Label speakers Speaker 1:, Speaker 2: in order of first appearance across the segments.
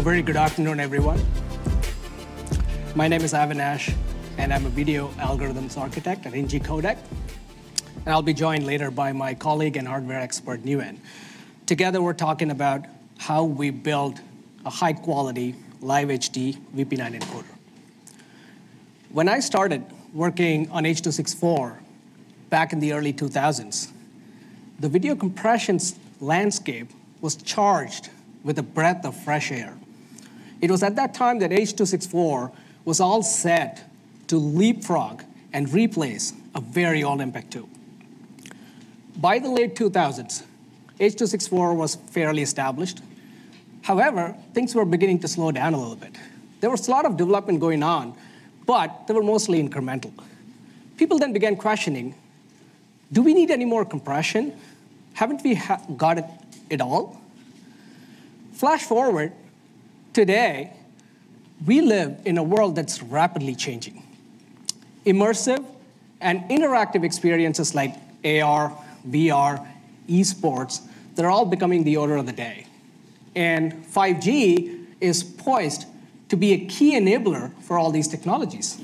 Speaker 1: A very good afternoon, everyone. My name is Avinash, and I'm a video algorithms architect at NG Codec. And I'll be joined later by my colleague and hardware expert, Nguyen. Together, we're talking about how we build a high-quality live HD VP9 encoder. When I started working on H.264 back in the early 2000s, the video compression landscape was charged with a breath of fresh air. It was at that time that H.264 was all set to leapfrog and replace a very old MPEG-2. By the late 2000s, H.264 was fairly established. However, things were beginning to slow down a little bit. There was a lot of development going on, but they were mostly incremental. People then began questioning, do we need any more compression? Haven't we ha got it, it all? Flash forward, today, we live in a world that's rapidly changing. Immersive and interactive experiences like AR, VR, esports, they're all becoming the order of the day. And 5G is poised to be a key enabler for all these technologies.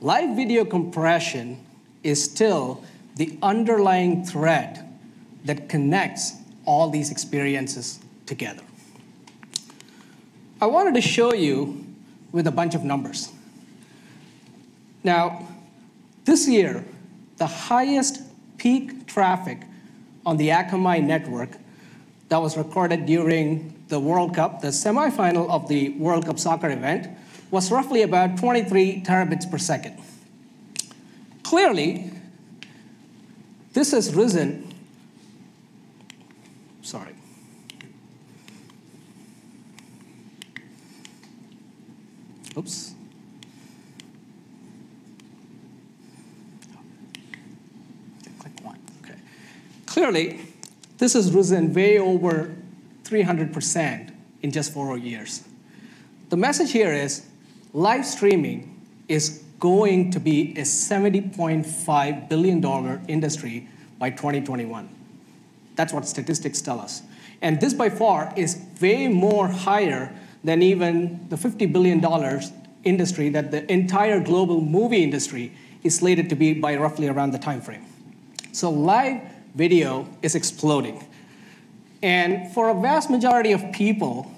Speaker 1: Live video compression is still the underlying thread that connects all these experiences together. I wanted to show you with a bunch of numbers. Now, this year, the highest peak traffic on the Akamai network that was recorded during the World Cup, the semifinal of the World Cup soccer event, was roughly about 23 terabits per second. Clearly, this has risen, sorry. Oops. Click one, okay. Clearly, this has risen way over 300% in just four years. The message here is live streaming is going to be a $70.5 billion industry by 2021. That's what statistics tell us. And this by far is way more higher than even the $50 billion industry that the entire global movie industry is slated to be by roughly around the time frame. So live video is exploding. And for a vast majority of people,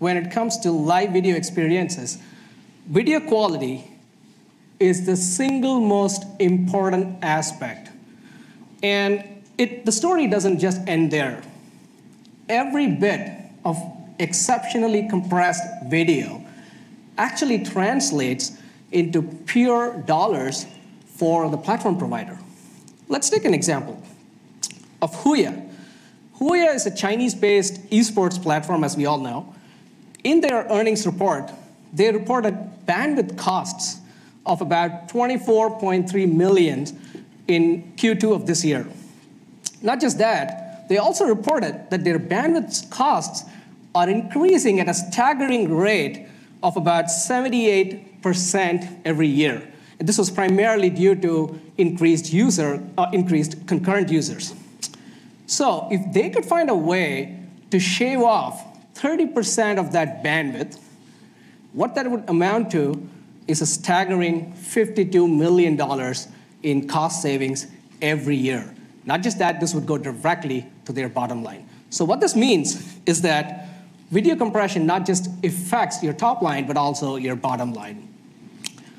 Speaker 1: when it comes to live video experiences, video quality is the single most important aspect. And it, the story doesn't just end there. Every bit of exceptionally compressed video actually translates into pure dollars for the platform provider. Let's take an example of Huya. Huya is a Chinese-based esports platform, as we all know. In their earnings report, they reported bandwidth costs of about 24.3 million in Q2 of this year. Not just that, they also reported that their bandwidth costs are increasing at a staggering rate of about 78% every year. And this was primarily due to increased user, uh, increased concurrent users. So if they could find a way to shave off 30% of that bandwidth, what that would amount to is a staggering $52 million in cost savings every year. Not just that, this would go directly to their bottom line. So what this means is that video compression not just affects your top line, but also your bottom line.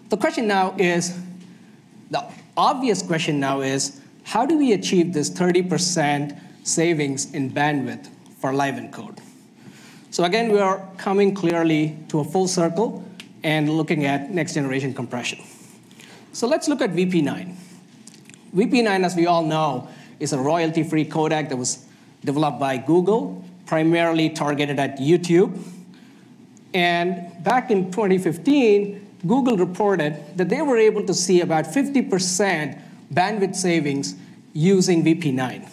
Speaker 1: The question now is, the obvious question now is, how do we achieve this 30% savings in bandwidth for live encode? So again, we are coming clearly to a full circle and looking at next generation compression. So let's look at VP9. VP9, as we all know, is a royalty-free codec that was developed by Google, primarily targeted at YouTube. And back in 2015, Google reported that they were able to see about 50% bandwidth savings using VP9.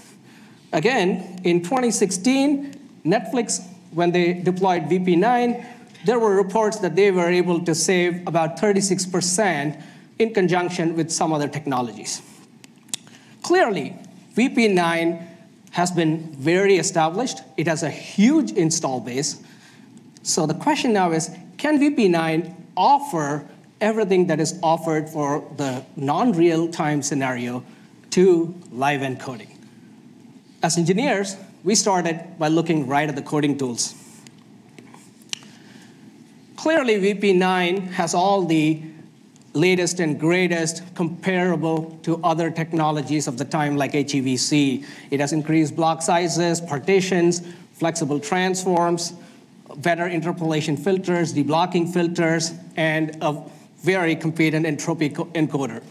Speaker 1: Again, in 2016, Netflix, when they deployed VP9, there were reports that they were able to save about 36% in conjunction with some other technologies. Clearly, VP9 has been very established. It has a huge install base. So the question now is, can VP9 offer everything that is offered for the non-real-time scenario to live encoding? As engineers, we started by looking right at the coding tools. Clearly, VP9 has all the latest and greatest comparable to other technologies of the time like HEVC. It has increased block sizes, partitions, flexible transforms, better interpolation filters, deblocking filters, and a very competent entropy encoder.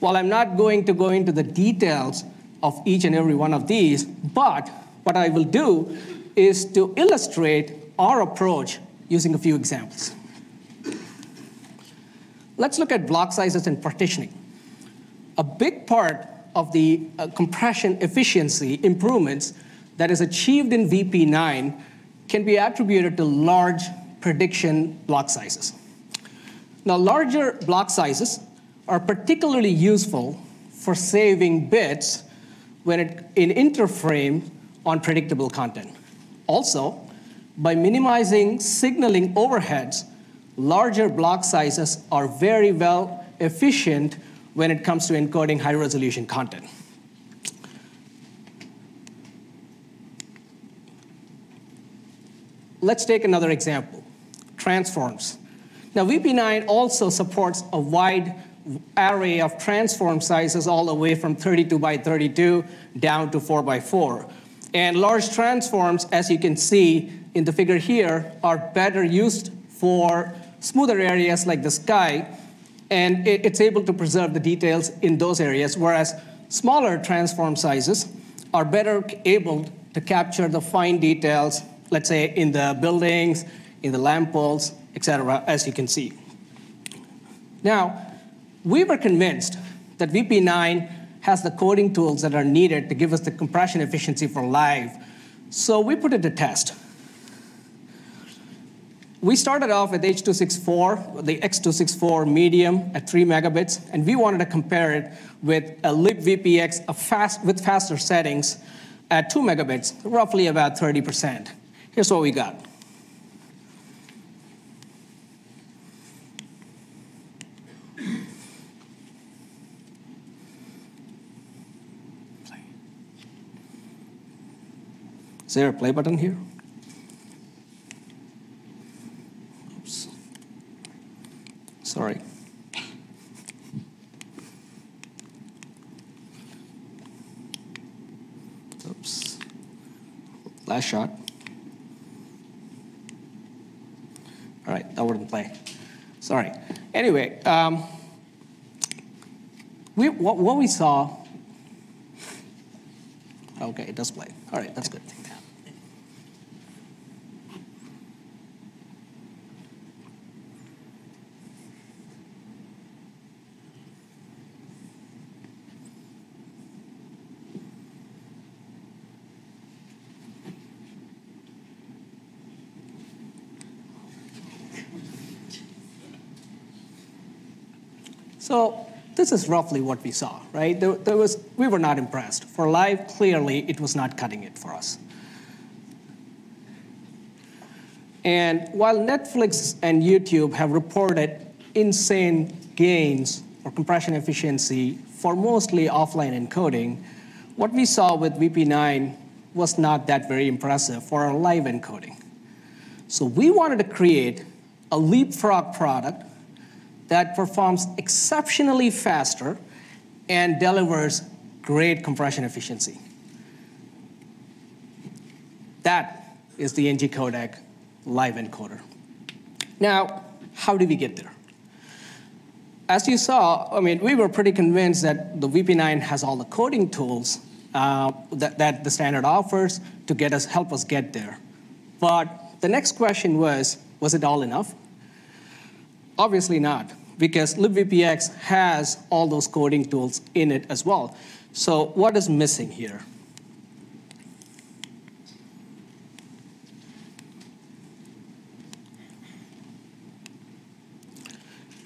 Speaker 1: While I'm not going to go into the details of each and every one of these, but what I will do is to illustrate our approach using a few examples. Let's look at block sizes and partitioning. A big part of the uh, compression efficiency improvements that is achieved in VP9 can be attributed to large prediction block sizes. Now, larger block sizes are particularly useful for saving bits when it, in interframe on predictable content. Also, by minimizing signaling overheads, larger block sizes are very well efficient when it comes to encoding high resolution content. Let's take another example, transforms. Now VP9 also supports a wide array of transform sizes all the way from 32 by 32 down to 4 by 4. And large transforms, as you can see in the figure here, are better used for smoother areas like the sky, and it's able to preserve the details in those areas, whereas smaller transform sizes are better able to capture the fine details, let's say in the buildings, in the lamp poles, etc., as you can see. Now, we were convinced that VP9 has the coding tools that are needed to give us the compression efficiency for live. So we put it to test. We started off with H.264, the X264 medium at 3 megabits, and we wanted to compare it with a libVPX a fast, with faster settings at 2 megabits, roughly about 30%. Here's what we got. Is there a play button here? Oops. Sorry. Oops. Last shot. All right, that wouldn't play. Sorry. Anyway, um, we, what, what we saw, okay, it does play. All right, that's good. So this is roughly what we saw, right? There, there, was, we were not impressed. For live, clearly, it was not cutting it for us. And while Netflix and YouTube have reported insane gains or compression efficiency for mostly offline encoding, what we saw with VP9 was not that very impressive for our live encoding. So we wanted to create a leapfrog product that performs exceptionally faster and delivers great compression efficiency. That is the NG codec live encoder. Now, how did we get there? As you saw, I mean, we were pretty convinced that the VP9 has all the coding tools uh, that, that the standard offers to get us, help us get there. But the next question was, was it all enough? Obviously not because libVPX has all those coding tools in it as well. So what is missing here?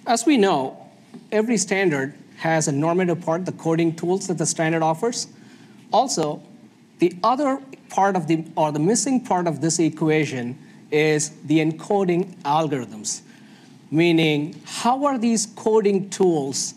Speaker 1: As we know, every standard has a normative part, the coding tools that the standard offers. Also, the other part of the, or the missing part of this equation is the encoding algorithms, meaning how are these coding tools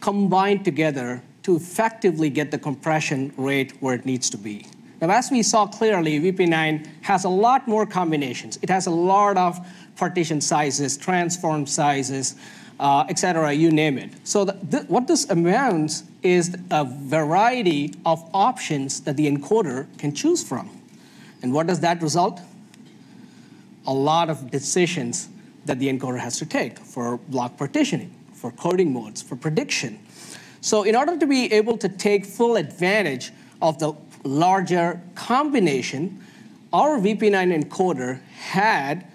Speaker 1: combined together to effectively get the compression rate where it needs to be. Now, as we saw clearly, VP9 has a lot more combinations. It has a lot of partition sizes, transform sizes, uh, et cetera, you name it. So th what this amounts is a variety of options that the encoder can choose from. And what does that result? A lot of decisions that the encoder has to take for block partitioning, for coding modes, for prediction. So in order to be able to take full advantage of the larger combination, our VP9 encoder had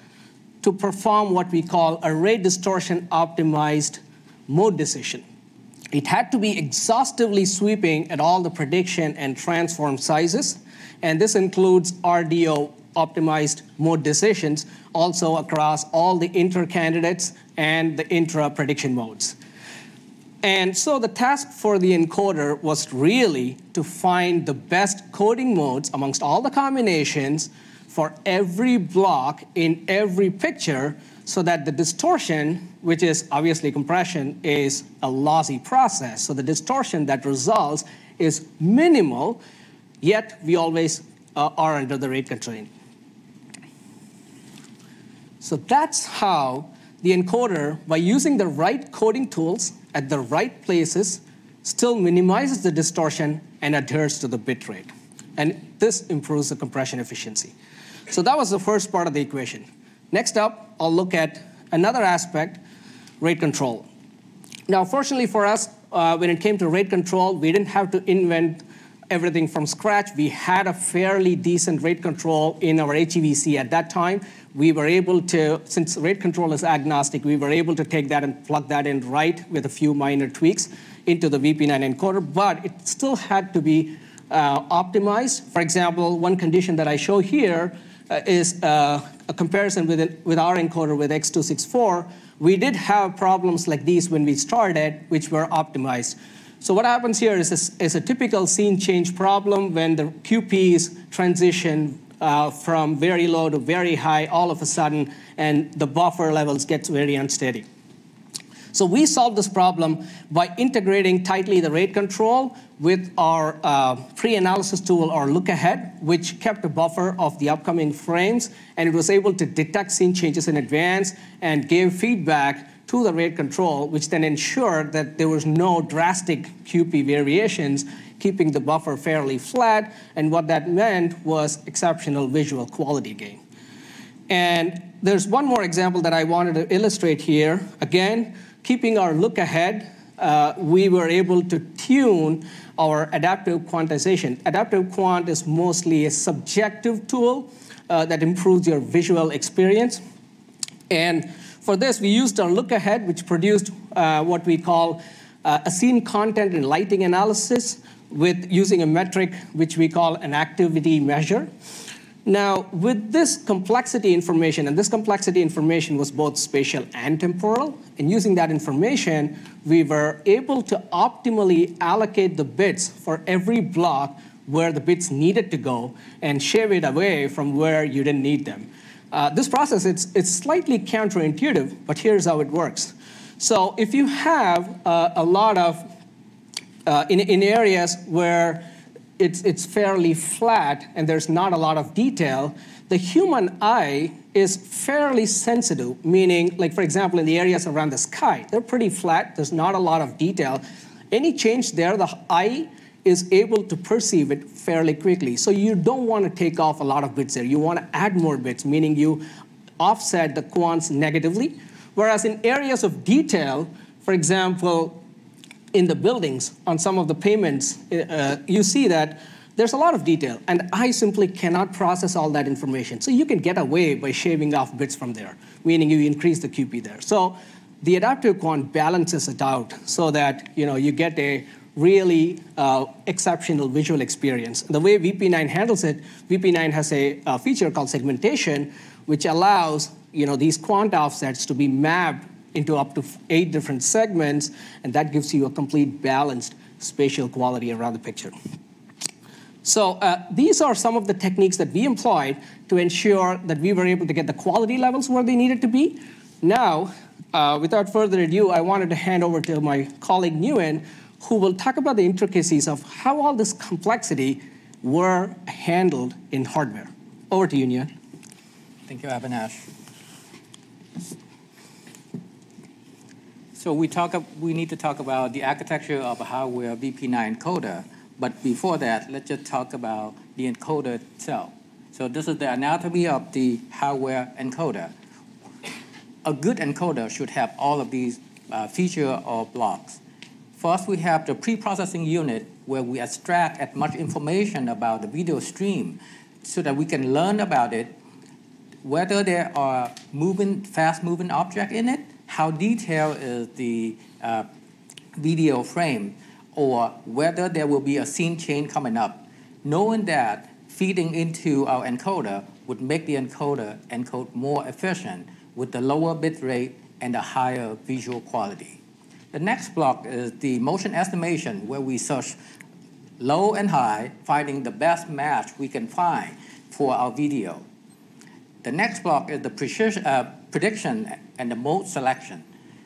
Speaker 1: to perform what we call a rate distortion optimized mode decision. It had to be exhaustively sweeping at all the prediction and transform sizes, and this includes RDO optimized mode decisions also across all the inter-candidates and the intra-prediction modes. And so the task for the encoder was really to find the best coding modes amongst all the combinations for every block in every picture so that the distortion, which is obviously compression, is a lossy process. So the distortion that results is minimal, yet we always uh, are under the rate constraint. So that's how the encoder, by using the right coding tools at the right places, still minimizes the distortion and adheres to the bit rate. And this improves the compression efficiency. So that was the first part of the equation. Next up, I'll look at another aspect, rate control. Now, fortunately for us, uh, when it came to rate control, we didn't have to invent everything from scratch. We had a fairly decent rate control in our HEVC at that time. We were able to, since rate control is agnostic, we were able to take that and plug that in right with a few minor tweaks into the VP9 encoder, but it still had to be uh, optimized. For example, one condition that I show here uh, is uh, a comparison with, it, with our encoder with X264, we did have problems like these when we started, which were optimized. So what happens here is a, is a typical scene change problem when the QPs transition uh, from very low to very high all of a sudden, and the buffer levels gets very unsteady. So we solved this problem by integrating tightly the rate control with our uh, pre-analysis tool or look ahead, which kept a buffer of the upcoming frames, and it was able to detect scene changes in advance and gave feedback to the rate control, which then ensured that there was no drastic QP variations, keeping the buffer fairly flat, and what that meant was exceptional visual quality gain. And there's one more example that I wanted to illustrate here. Again, keeping our look ahead, uh, we were able to tune our adaptive quantization. Adaptive quant is mostly a subjective tool uh, that improves your visual experience. And for this, we used our look ahead, which produced uh, what we call uh, a scene content and lighting analysis with using a metric which we call an activity measure. Now, with this complexity information, and this complexity information was both spatial and temporal, and using that information, we were able to optimally allocate the bits for every block where the bits needed to go and shave it away from where you didn't need them. Uh, this process, it's, it's slightly counterintuitive, but here's how it works. So if you have uh, a lot of, uh, in, in areas where it's, it's fairly flat and there's not a lot of detail, the human eye is fairly sensitive, meaning, like for example, in the areas around the sky, they're pretty flat, there's not a lot of detail. Any change there, the eye is able to perceive it fairly quickly. So you don't want to take off a lot of bits there. You want to add more bits, meaning you offset the quants negatively. Whereas in areas of detail, for example, in the buildings on some of the payments, uh, you see that there's a lot of detail, and eye simply cannot process all that information. So you can get away by shaving off bits from there, meaning you increase the QP there. So the adaptive quant balances it out so that you know you get a really uh, exceptional visual experience. The way VP9 handles it, VP9 has a, a feature called segmentation, which allows you know these quant offsets to be mapped into up to eight different segments, and that gives you a complete balanced spatial quality around the picture. So uh, these are some of the techniques that we employed to ensure that we were able to get the quality levels where they needed to be. Now, uh, without further ado, I wanted to hand over to my colleague Nguyen, who will talk about the intricacies of how all this complexity were handled in hardware. Over to you, Nguyen.
Speaker 2: Thank you, Avinash. So we talk. We need to talk about the architecture of hardware VP9 encoder. But before that, let's just talk about the encoder itself. So this is the anatomy of the hardware encoder. A good encoder should have all of these uh, feature or blocks. First, we have the pre-processing unit where we extract as much information about the video stream so that we can learn about it, whether there are moving, fast-moving object in it, how detailed is the uh, video frame or whether there will be a scene change coming up. Knowing that feeding into our encoder would make the encoder encode more efficient with the lower bit rate and a higher visual quality. The next block is the motion estimation where we search low and high, finding the best match we can find for our video. The next block is the precision, uh, prediction and the mode selection.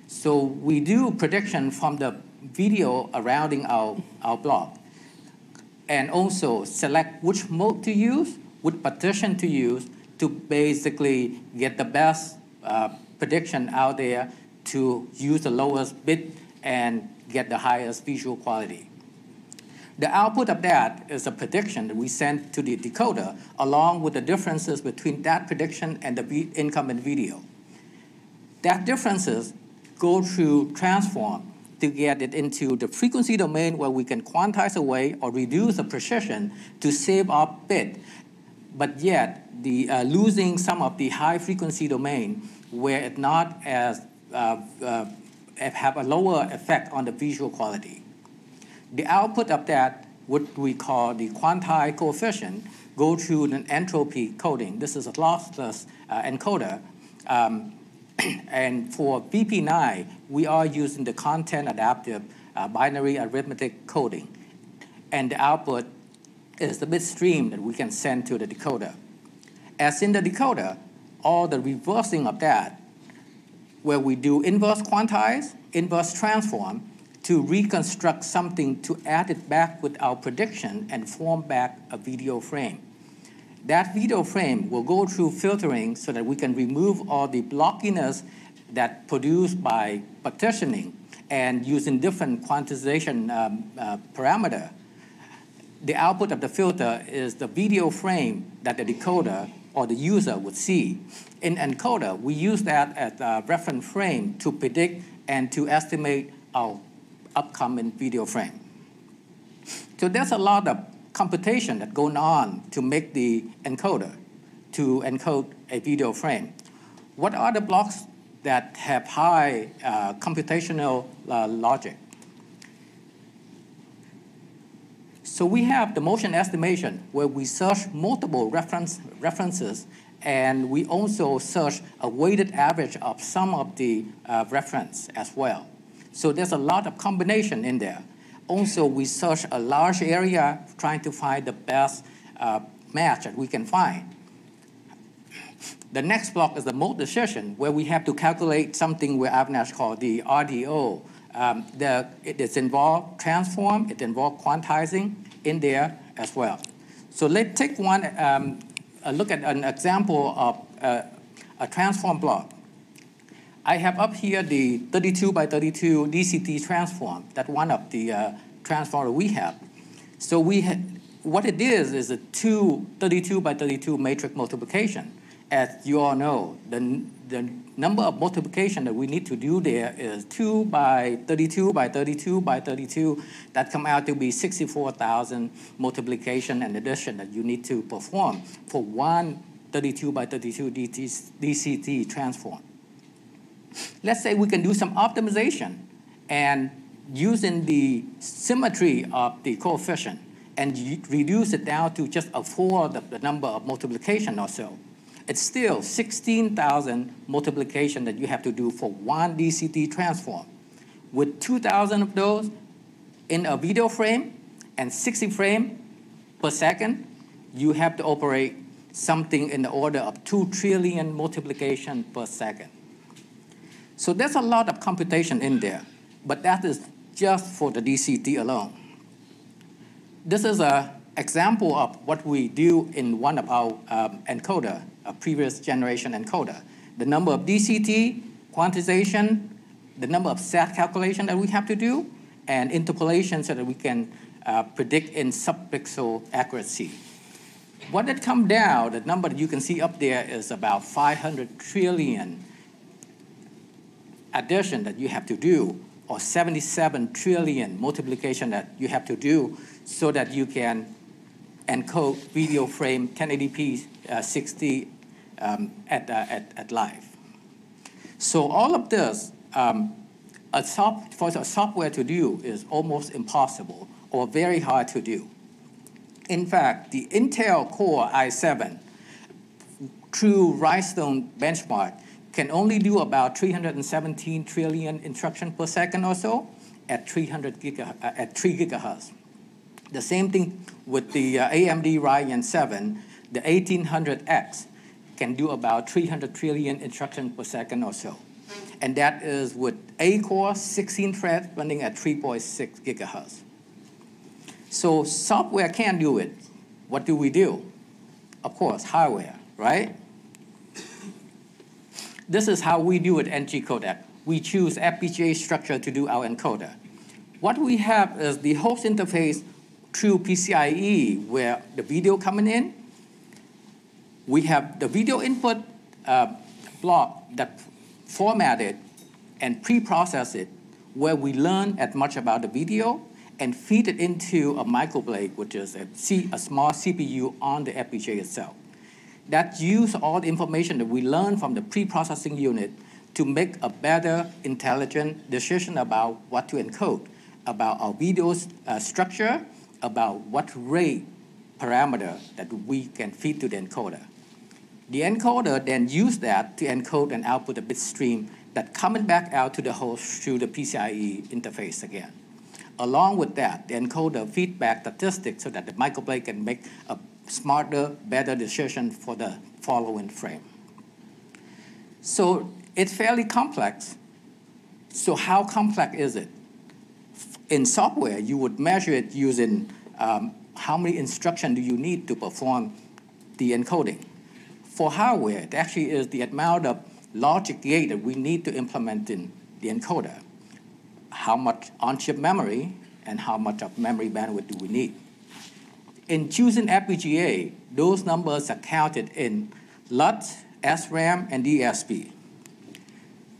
Speaker 2: So we do prediction from the video surrounding our, our block and also select which mode to use, which partition to use to basically get the best uh, prediction out there to use the lowest bit and get the highest visual quality. The output of that is a prediction that we send to the decoder along with the differences between that prediction and the incoming video. That differences go through transform to get it into the frequency domain where we can quantize away or reduce the precision to save our bit, but yet the, uh, losing some of the high frequency domain where it's not as have a lower effect on the visual quality. The output of that, what we call the quantized coefficient, go through an entropy coding. This is a lossless uh, encoder. Um, and for VP9, we are using the content adaptive uh, binary arithmetic coding. And the output is the bit stream that we can send to the decoder. As in the decoder, all the reversing of that, where we do inverse quantize, inverse transform, to reconstruct something to add it back with our prediction and form back a video frame. That video frame will go through filtering so that we can remove all the blockiness that produced by partitioning and using different quantization um, uh, parameter. The output of the filter is the video frame that the decoder or the user would see. In encoder, we use that as a reference frame to predict and to estimate our upcoming video frame. So there's a lot of computation that going on to make the encoder to encode a video frame. What are the blocks that have high uh, computational uh, logic? So we have the motion estimation where we search multiple reference, references and we also search a weighted average of some of the uh, reference as well. So there's a lot of combination in there. Also, we search a large area trying to find the best uh, match that we can find. The next block is the mode decision, where we have to calculate something where Avinash called the RDO. Um, the, it is involved transform, it involves quantizing in there as well. So let's take one, um, a look at an example of uh, a transform block. I have up here the 32 by 32 DCT transform. That's one of the uh, transformer we have. So we what it is is a two 32 by 32 matrix multiplication. As you all know, the, the number of multiplication that we need to do there is 2 by 32 by 32 by 32. That come out to be 64,000 multiplication and addition that you need to perform for one 32 by 32 DCT transform. Let's say we can do some optimization and using the symmetry of the coefficient and reduce it down to just a fourth of the number of multiplication or so. It's still 16,000 multiplication that you have to do for one DCT transform. With 2,000 of those in a video frame and 60 frame, per second, you have to operate something in the order of 2 trillion multiplication per second. So there's a lot of computation in there, but that is just for the DCT alone. This is an example of what we do in one of our um, encoder, a previous generation encoder. The number of DCT, quantization, the number of set calculation that we have to do, and interpolation so that we can uh, predict in subpixel accuracy. What it comes down, the number that you can see up there is about 500 trillion addition that you have to do, or 77 trillion multiplication that you have to do so that you can encode video frame 1080p uh, 60 um, at, uh, at, at live. So all of this, um, a soft, for a software to do is almost impossible or very hard to do. In fact, the Intel Core i7 true Dhrystone benchmark can only do about 317 trillion instruction per second or so at 300 giga, uh, at 3 gigahertz. The same thing with the uh, AMD Ryzen 7, the 1800X can do about 300 trillion instructions per second or so. And that is with A core, 16 threads running at 3.6 gigahertz. So software can do it. What do we do? Of course, hardware, right? This is how we do it NG codec. We choose FPGA structure to do our encoder. What we have is the host interface through PCIe where the video coming in. We have the video input uh, block that formatted and pre-process it where we learn as much about the video and feed it into a MicroBlaze, which is a, C, a small CPU on the FPGA itself that use all the information that we learn from the pre-processing unit to make a better, intelligent decision about what to encode, about our video's uh, structure, about what rate parameter that we can feed to the encoder. The encoder then use that to encode and output a bit stream that coming back out to the host through the PCIe interface again. Along with that, the encoder feedback statistics so that the MicroBlaze can make a smarter, better decision for the following frame. So it's fairly complex. So how complex is it? In software, you would measure it using um, how many instructions do you need to perform the encoding. For hardware, it actually is the amount of logic gate that we need to implement in the encoder. How much on-chip memory and how much of memory bandwidth do we need? in choosing FPGA, those numbers are counted in LUT, SRAM, and DSP.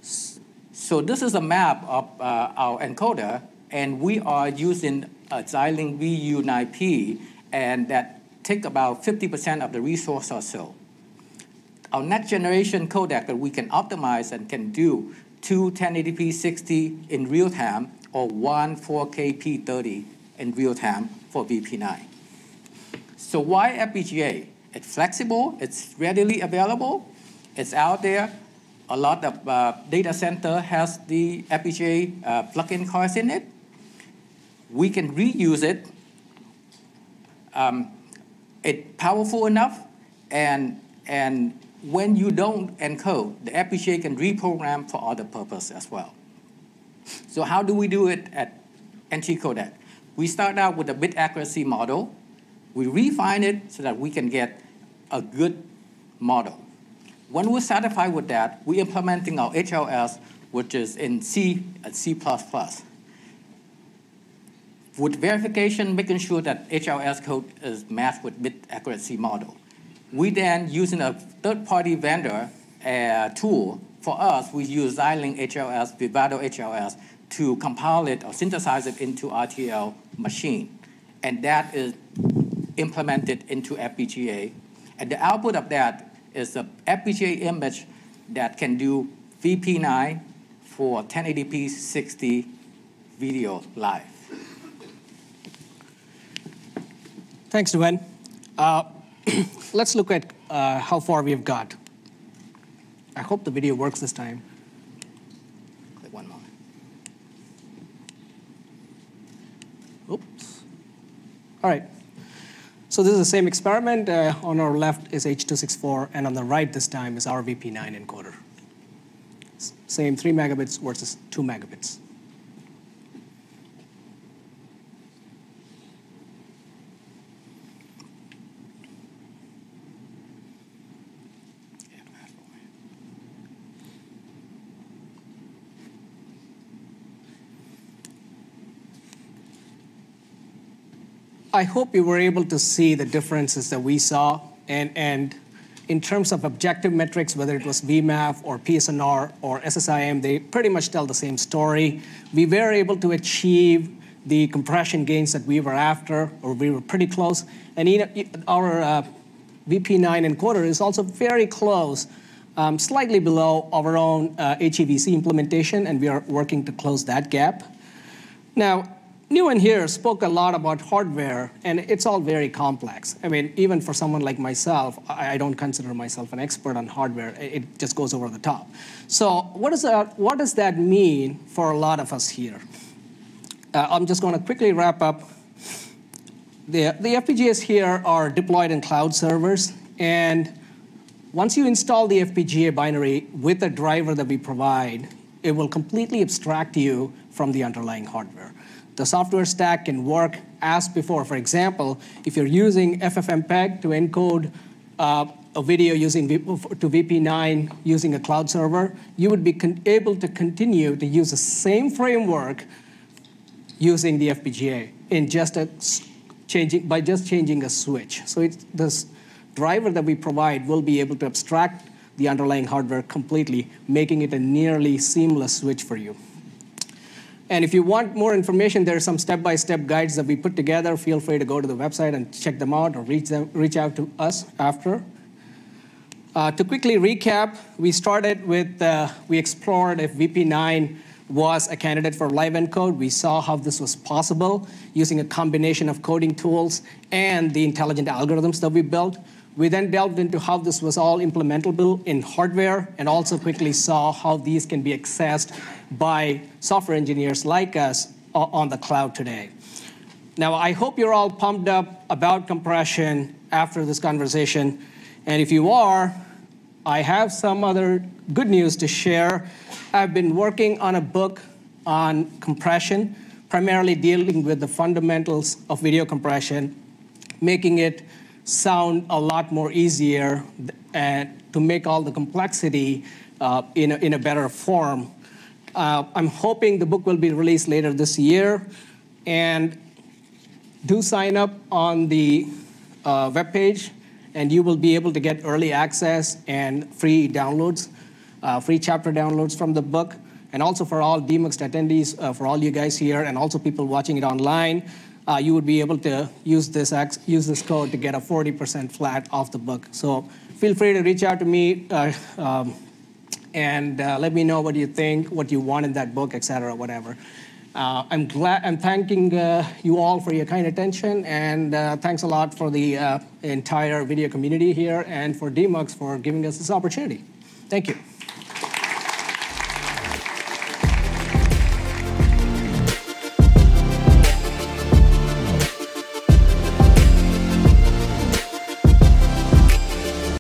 Speaker 2: So this is a map of uh, our encoder, and we are using a Xilinx VU9P, and that take about 50% of the resource or so. Our next generation codec that we can optimize and can do two 1080p 60 in real time or one 4K P30 in real time for VP9. So why FPGA? It's flexible, it's readily available, it's out there. A lot of uh, data center has the FPGA uh, plug-in cards in it. We can reuse it. Um, it's powerful enough, and, and when you don't encode, the FPGA can reprogram for other purpose as well. So how do we do it at NG Codec? We start out with a bit accuracy model, we refine it so that we can get a good model. When we're satisfied with that, we're implementing our HLS, which is in C and C++. With verification, making sure that HLS code is matched with bit accuracy model. We then, using a third-party vendor uh, tool, for us, we use Xilinx HLS, Vivado HLS, to compile it or synthesize it into RTL machine. And that is implemented into FPGA. And the output of that is a FPGA image that can do VP9 for 1080p 60 video live.
Speaker 1: Thanks, Duen. Uh, let's look at uh, how far we have got. I hope the video works this time.
Speaker 2: Click one more.
Speaker 1: Oops. All right. So this is the same experiment. Uh, on our left is H.264, and on the right this time is our VP9 encoder. Same 3 megabits versus 2 megabits. I hope you were able to see the differences that we saw. And, and in terms of objective metrics, whether it was VMAF or PSNR or SSIM, they pretty much tell the same story. We were able to achieve the compression gains that we were after, or we were pretty close. And our uh, VP9 encoder is also very close, um, slightly below our own uh, HEVC implementation, and we are working to close that gap. Now, Nguyen here spoke a lot about hardware, and it's all very complex. I mean, even for someone like myself, I I don't consider myself an expert on hardware. It it just goes over the top. So, what, is that, what does that mean for a lot of us here? Uh, I'm just going to quickly wrap up. The, the FPGAs here are deployed in cloud servers, and once you install the FPGA binary with the driver that we provide, it will completely abstract you from the underlying hardware. The software stack can work as before. For example, if you're using FFmpeg to encode uh, a video using v- to VP9 using a cloud server, you would be able to continue to use the same framework using the FPGA in just a changing by just changing a switch. So it's this driver that we provide will be able to abstract the underlying hardware completely, making it a nearly seamless switch for you. And if you want more information, there are some step-by-step guides that we put together. Feel free to go to the website and check them out or reach, them, reach out to us after. Uh, to quickly recap, we started with, uh, we explored if VP9 was a candidate for live encode. We saw how this was possible using a combination of coding tools and the intelligent algorithms that we built. We then delved into how this was all implementable in hardware and also quickly saw how these can be accessed by software engineers like us on the cloud today. Now, I hope you're all pumped up about compression after this conversation. And if you are, I have some other good news to share. I've been working on a book on compression, primarily dealing with the fundamentals of video compression, making it sound a lot more easier and to make all the complexity uh, in, a, in a better form. Uh, I'm hoping the book will be released later this year. And do sign up on the uh, webpage, and you will be able to get early access and free downloads, uh, free chapter downloads from the book. And also for all DMUX attendees, uh, for all you guys here, and also people watching it online, uh, you would be able to use this, use this code to get a 40% flat off the book. So feel free to reach out to me. Uh, um, and uh, let me know what you think, what you want in that book, et cetera, whatever. Uh, I'm glad. I'm thanking uh, you all for your kind attention, and uh, thanks a lot for the entire video community here, and for DMUX for giving us this opportunity. Thank you.